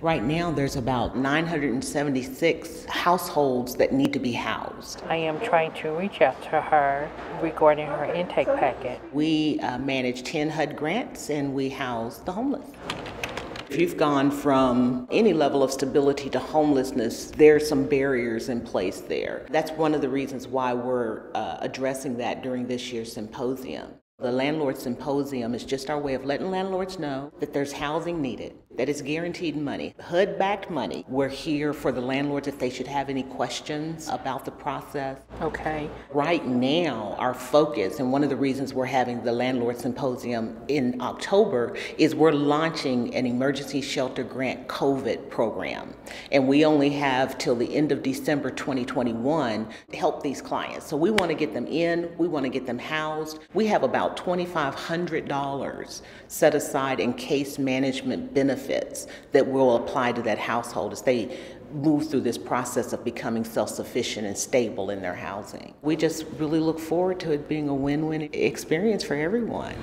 Right now, there's about 976 households that need to be housed. I am trying to reach out to her regarding her intake packet. We uh, manage 10 HUD grants and we house the homeless. If you've gone from any level of stability to homelessness, there's some barriers in place there. That's one of the reasons why we're uh, addressing that during this year's symposium. The Landlord Symposium is just our way of letting landlords know that there's housing needed, that it's guaranteed money, HUD backed money. We're here for the landlords if they should have any questions about the process. Okay. Right now, our focus, and one of the reasons we're having the Landlord Symposium in October, is we're launching an emergency shelter grant COVID program. And we only have till the end of December 2021 to help these clients. So we want to get them in, we want to get them housed. We have about $2,500 set aside in case management benefits that will apply to that household as they move through this process of becoming self-sufficient and stable in their housing. We just really look forward to it being a win-win experience for everyone.